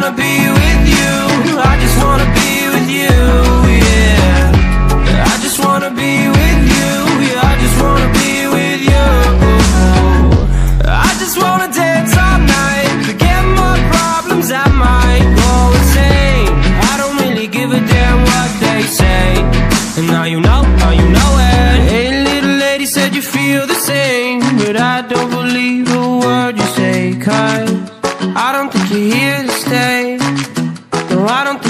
wanna be with you. I just wanna be with you. Yeah. I just wanna be with you. Yeah, I just wanna be with you. I just wanna dance all night. Forget my problems. I might go insane. I don't really give a damn what they say. And now you know, now you know it. Hey, little lady said you feel the same. But I don't believe a word you say. Cause I don't think you're here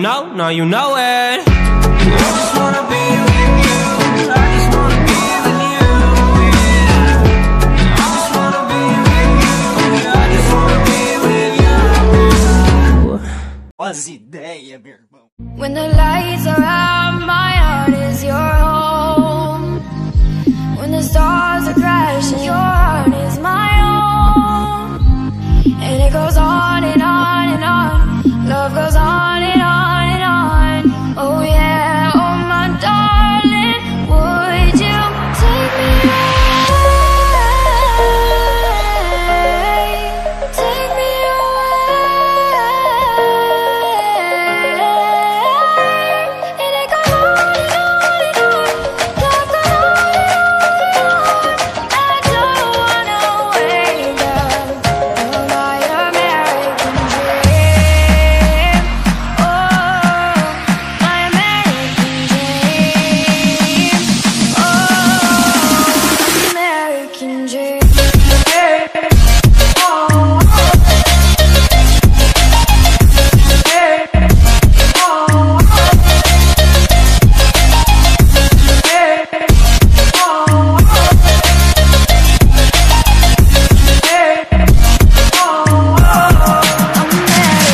know, now you know it. I just wanna be with you. I just wanna be with you. I just wanna be with you. I just wanna be with you. Irmão. When the lights are out, my heart is your home. When the stars are crashing,